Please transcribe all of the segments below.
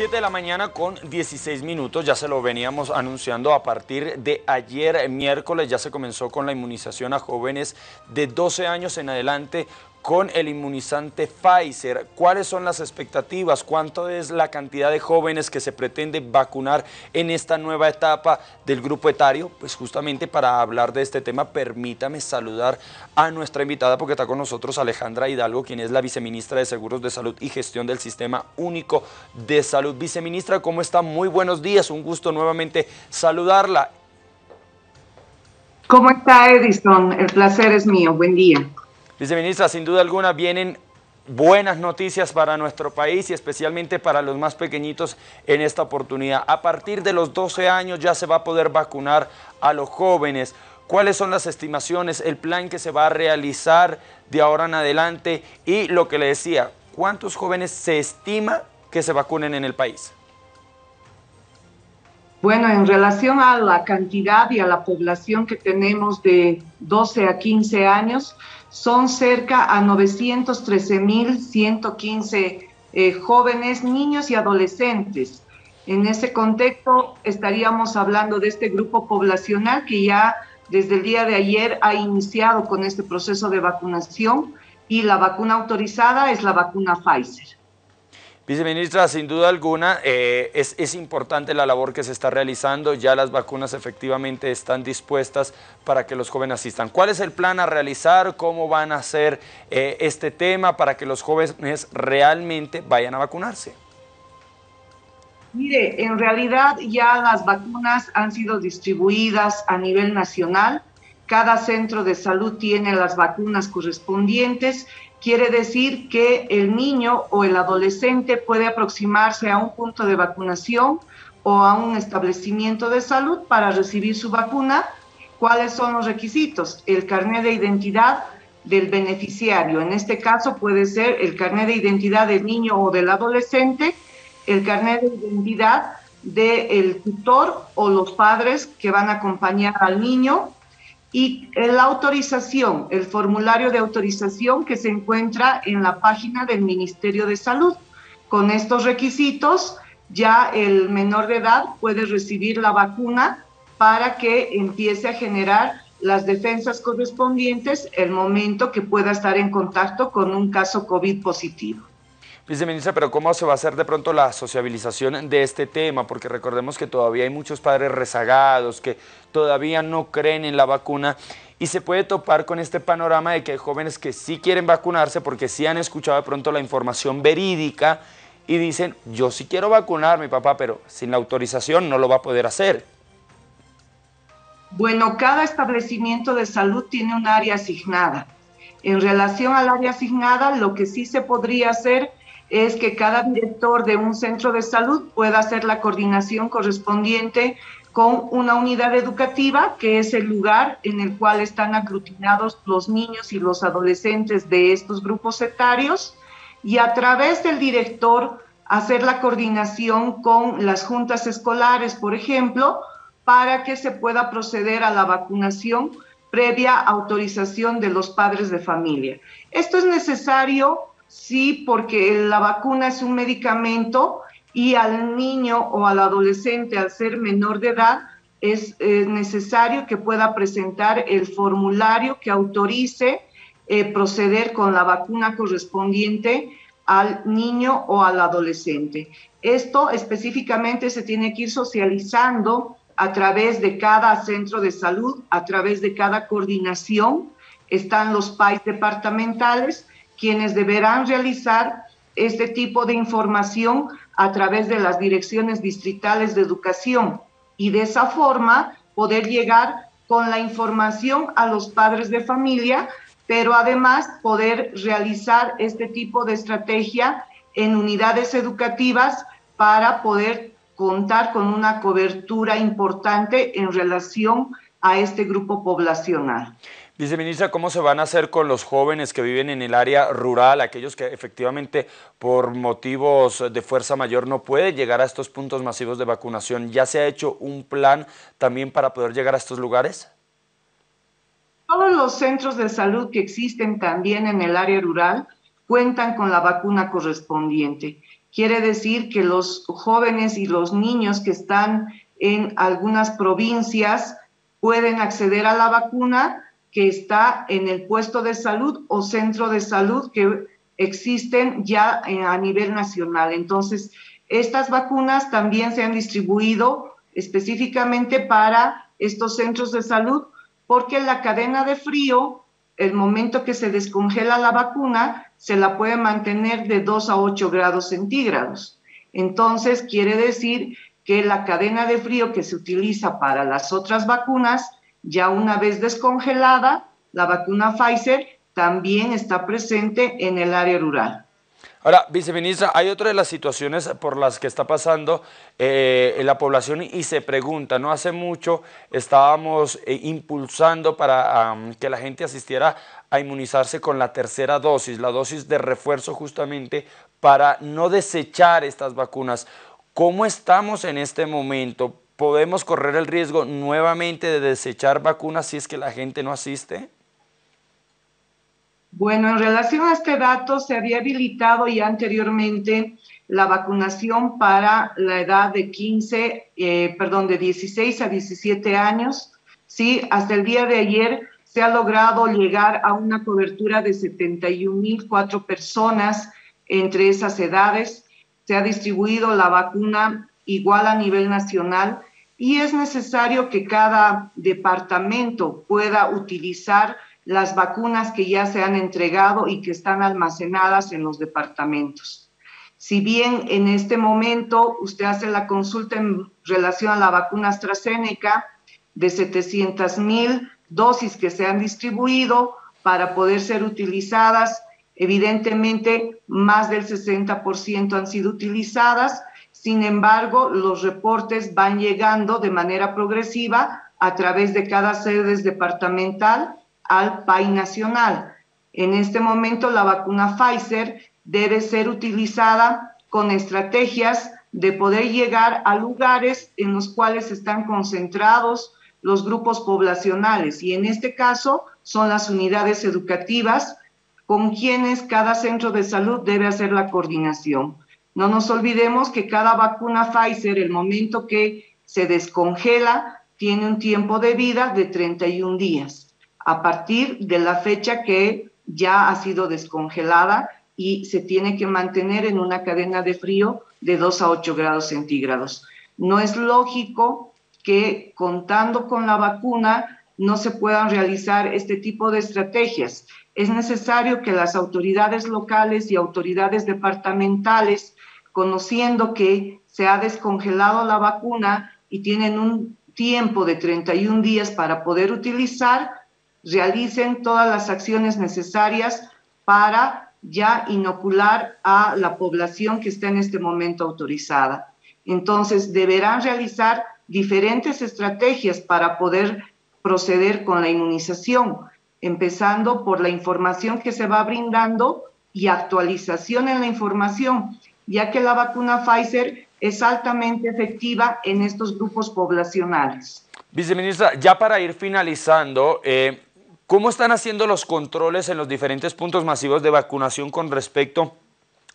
7 de la mañana con 16 minutos, ya se lo veníamos anunciando a partir de ayer miércoles, ya se comenzó con la inmunización a jóvenes de 12 años en adelante con el inmunizante Pfizer. ¿Cuáles son las expectativas? ¿Cuánto es la cantidad de jóvenes que se pretende vacunar en esta nueva etapa del grupo etario? Pues justamente para hablar de este tema, permítame saludar a nuestra invitada porque está con nosotros Alejandra Hidalgo, quien es la viceministra de Seguros de Salud y Gestión del Sistema Único de Salud. Viceministra, ¿cómo está? Muy buenos días, un gusto nuevamente saludarla. ¿Cómo está Edison? El placer es mío, buen día. Viceministra, sin duda alguna vienen buenas noticias para nuestro país y especialmente para los más pequeñitos en esta oportunidad. A partir de los 12 años ya se va a poder vacunar a los jóvenes. ¿Cuáles son las estimaciones, el plan que se va a realizar de ahora en adelante? Y lo que le decía, ¿cuántos jóvenes se estima que se vacunen en el país? Bueno, en relación a la cantidad y a la población que tenemos de 12 a 15 años, son cerca a 913.115 eh, jóvenes, niños y adolescentes. En ese contexto estaríamos hablando de este grupo poblacional que ya desde el día de ayer ha iniciado con este proceso de vacunación y la vacuna autorizada es la vacuna Pfizer. Viceministra, sin duda alguna eh, es, importante la labor que se está realizando, ya las vacunas efectivamente están dispuestas para que los jóvenes asistan. ¿Cuál es el plan a realizar? ¿Cómo van a hacer eh, este tema para que los jóvenes realmente vayan a vacunarse? Mire, en realidad ya las vacunas han sido distribuidas a nivel nacional. Cada centro de salud tiene las vacunas correspondientes quiere decir que el niño o el adolescente puede aproximarse a un punto de vacunación o a un establecimiento de salud para recibir su vacuna. ¿Cuáles son los requisitos? El carnet de identidad del beneficiario. En este caso puede ser el carnet de identidad del niño o del adolescente, el carnet de identidad del tutor o los padres que van a acompañar al niño, y la autorización, el formulario de autorización que se encuentra en la página del Ministerio de Salud. Con estos requisitos, ya el menor de edad puede recibir la vacuna para que empiece a generar las defensas correspondientes el momento que pueda estar en contacto con un caso COVID positivo. Viceministra, pero ¿cómo se va a hacer de pronto la sociabilización de este tema? Porque recordemos que todavía hay muchos padres rezagados que todavía no creen en la vacuna y se puede topar con este panorama de que hay jóvenes que sí quieren vacunarse porque sí han escuchado de pronto la información verídica y dicen, yo sí quiero vacunar mi papá, pero sin la autorización no lo va a poder hacer. Bueno, cada establecimiento de salud tiene un área asignada. En relación al área asignada, lo que sí se podría hacer es que cada director de un centro de salud pueda hacer la coordinación correspondiente con una unidad educativa, que es el lugar en el cual están aglutinados los niños y los adolescentes de estos grupos etarios, y a través del director hacer la coordinación con las juntas escolares, por ejemplo, para que se pueda proceder a la vacunación previa autorización de los padres de familia. Esto es necesario sí, porque la vacuna es un medicamento y al niño o al adolescente, al ser menor de edad, es necesario que pueda presentar el formulario que autorice eh, proceder con la vacuna correspondiente al niño o al adolescente. Esto específicamente se tiene que ir socializando a través de cada centro de salud, a través de cada coordinación. Están los PAIs departamentales quienes deberán realizar este tipo de información a través de las direcciones distritales de educación y de esa forma poder llegar con la información a los padres de familia, pero además poder realizar este tipo de estrategia en unidades educativas para poder contar con una cobertura importante en relación a este grupo poblacional. Viceministra, ¿cómo se van a hacer con los jóvenes que viven en el área rural, aquellos que efectivamente por motivos de fuerza mayor no pueden llegar a estos puntos masivos de vacunación? ¿Ya se ha hecho un plan también para poder llegar a estos lugares? Todos los centros de salud que existen también en el área rural cuentan con la vacuna correspondiente. quiere decir que los jóvenes y los niños que están en algunas provincias pueden acceder a la vacuna que está en el puesto de salud o centro de salud que existen ya a nivel nacional. Entonces, estas vacunas también se han distribuido específicamente para estos centros de salud porque la cadena de frío, el momento que se descongela la vacuna, se la puede mantener de 2 a 8 grados centígrados. Entonces, quiere decir que la cadena de frío que se utiliza para las otras vacunas, ya una vez descongelada, la vacuna Pfizer también está presente en el área rural. Ahora, viceministra, hay otra de las situaciones por las que está pasando eh, la población y se pregunta, no hace mucho estábamos eh, impulsando para que la gente asistiera a inmunizarse con la tercera dosis, la dosis de refuerzo justamente para no desechar estas vacunas. ¿Cómo estamos en este momento? ¿Podemos correr el riesgo nuevamente de desechar vacunas si es que la gente no asiste? Bueno, en relación a este dato, se había habilitado ya anteriormente la vacunación para la edad de 15, eh, perdón, de 16 a 17 años. Sí, hasta el día de ayer se ha logrado llegar a una cobertura de 71.004 personas entre esas edades. Se ha distribuido la vacuna igual a nivel nacional y es necesario que cada departamento pueda utilizar las vacunas que ya se han entregado y que están almacenadas en los departamentos. Si bien en este momento usted hace la consulta en relación a la vacuna AstraZeneca de 700 mil dosis que se han distribuido para poder ser utilizadas, evidentemente más del 60% han sido utilizadas, sin embargo, los reportes van llegando de manera progresiva a través de cada sede departamental al PAI nacional. En este momento la vacuna Pfizer debe ser utilizada con estrategias de poder llegar a lugares en los cuales están concentrados los grupos poblacionales y en este caso son las unidades educativas con quienes cada centro de salud debe hacer la coordinación. No nos olvidemos que cada vacuna Pfizer, el momento que se descongela, tiene un tiempo de vida de 31 días a partir de la fecha que ya ha sido descongelada y se tiene que mantener en una cadena de frío de 2 a 8 grados centígrados. No es lógico que contando con la vacuna no se puedan realizar este tipo de estrategias. Es necesario que las autoridades locales y autoridades departamentales, conociendo que se ha descongelado la vacuna y tienen un tiempo de 31 días para poder utilizar, realicen todas las acciones necesarias para ya inocular a la población que está en este momento autorizada. Entonces, deberán realizar diferentes estrategias para poder proceder con la inmunización, empezando por la información que se va brindando y actualización en la información, ya que la vacuna Pfizer es altamente efectiva en estos grupos poblacionales. Viceministra, ya para ir finalizando, eh, ¿Cómo están haciendo los controles en los diferentes puntos masivos de vacunación con respecto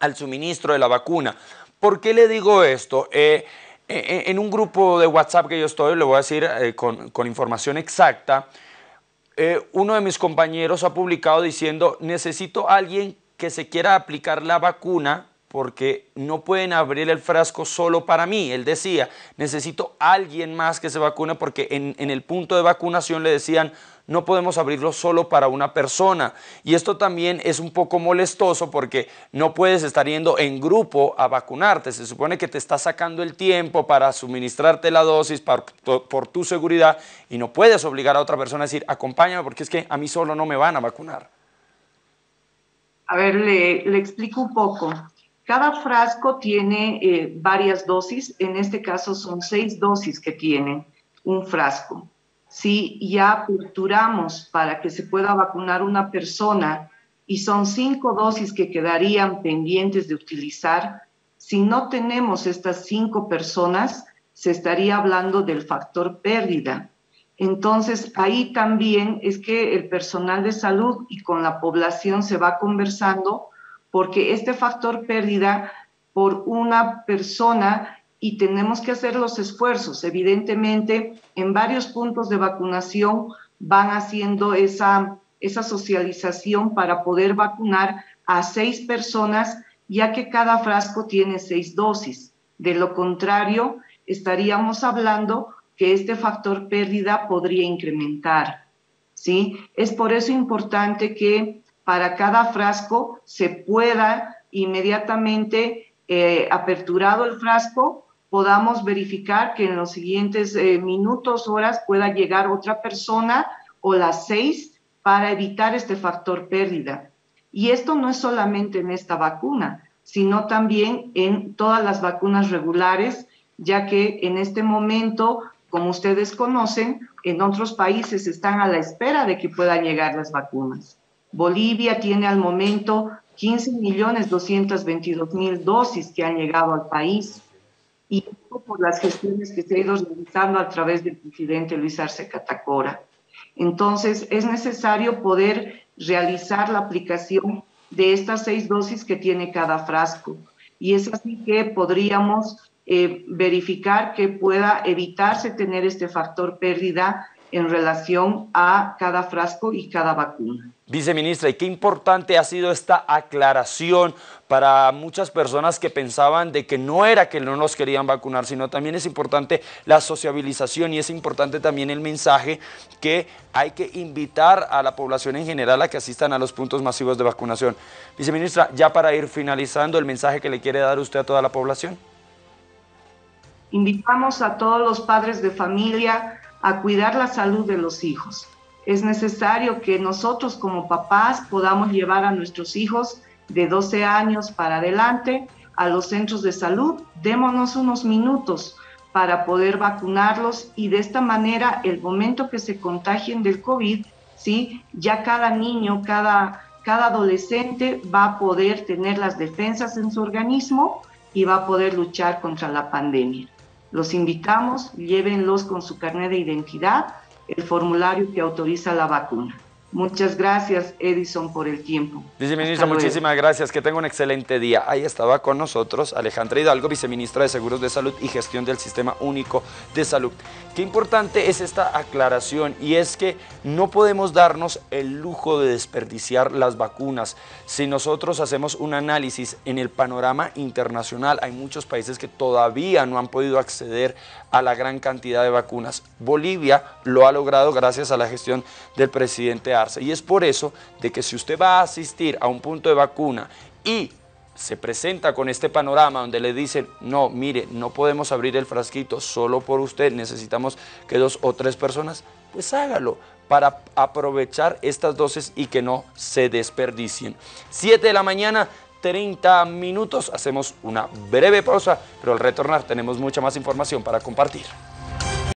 al suministro de la vacuna? ¿Por qué le digo esto? Eh, eh, en un grupo de WhatsApp que yo estoy, le voy a decir con, información exacta, uno de mis compañeros ha publicado diciendo, necesito a alguien que se quiera aplicar la vacuna porque no pueden abrir el frasco solo para mí. Él decía, necesito alguien más que se vacune porque en el punto de vacunación le decían, no podemos abrirlo solo para una persona. Y esto también es un poco molestoso porque no puedes estar yendo en grupo a vacunarte. Se supone que te está sacando el tiempo para suministrarte la dosis por tu seguridad y no puedes obligar a otra persona a decir, acompáñame porque es que a mí solo no me van a vacunar. A ver, le, explico un poco. Cada frasco tiene eh, varias dosis, en este caso son seis dosis que tiene un frasco si ya aperturamos para que se pueda vacunar una persona y son cinco dosis que quedarían pendientes de utilizar, si no tenemos estas cinco personas, se estaría hablando del factor pérdida. Entonces, ahí también es que el personal de salud y con la población se va conversando porque este factor pérdida por una persona y tenemos que hacer los esfuerzos. Evidentemente, en varios puntos de vacunación van haciendo esa, esa socialización para poder vacunar a seis personas, ya que cada frasco tiene seis dosis. De lo contrario, estaríamos hablando que este factor pérdida podría incrementar. ¿sí? Es por eso importante que para cada frasco se pueda inmediatamente, eh, aperturado el frasco, podamos verificar que en los siguientes eh, minutos, horas, pueda llegar otra persona o las seis para evitar este factor pérdida. Y esto no es solamente en esta vacuna, sino también en todas las vacunas regulares, ya que en este momento, como ustedes conocen, en otros países están a la espera de que puedan llegar las vacunas. Bolivia tiene al momento 15 millones 222 mil dosis que han llegado al país y por las gestiones que se ha ido realizando a través del presidente Luis Arce Catacora. Entonces, es necesario poder realizar la aplicación de estas seis dosis que tiene cada frasco. Y es así que podríamos eh, verificar que pueda evitarse tener este factor pérdida en relación a cada frasco y cada vacuna. Viceministra, y qué importante ha sido esta aclaración para muchas personas que pensaban de que no era que no nos querían vacunar, sino también es importante la sociabilización y es importante también el mensaje que hay que invitar a la población en general a que asistan a los puntos masivos de vacunación. Viceministra, ya para ir finalizando, el mensaje que le quiere dar usted a toda la población. Invitamos a todos los padres de familia a cuidar la salud de los hijos. Es necesario que nosotros como papás podamos llevar a nuestros hijos de 12 años para adelante a los centros de salud. Démonos unos minutos para poder vacunarlos y de esta manera el momento que se contagien del COVID, ¿sí? ya cada niño, cada, cada adolescente va a poder tener las defensas en su organismo y va a poder luchar contra la pandemia. Los invitamos, llévenlos con su carnet de identidad, el formulario que autoriza la vacuna. Muchas gracias, Edison, por el tiempo. Viceministra, muchísimas gracias. Que tenga un excelente día. Ahí estaba con nosotros Alejandra Hidalgo, viceministra de Seguros de Salud y Gestión del Sistema Único de Salud. Qué importante es esta aclaración y es que no podemos darnos el lujo de desperdiciar las vacunas. Si nosotros hacemos un análisis en el panorama internacional, hay muchos países que todavía no han podido acceder a la gran cantidad de vacunas. Bolivia lo ha logrado gracias a la gestión del presidente Y es por eso de que si usted va a asistir a un punto de vacuna y se presenta con este panorama donde le dicen, no, mire, no podemos abrir el frasquito solo por usted, necesitamos que dos o tres personas, pues hágalo para aprovechar estas dosis y que no se desperdicien. 7 de la mañana, 30 minutos, hacemos una breve pausa, pero al retornar tenemos mucha más información para compartir.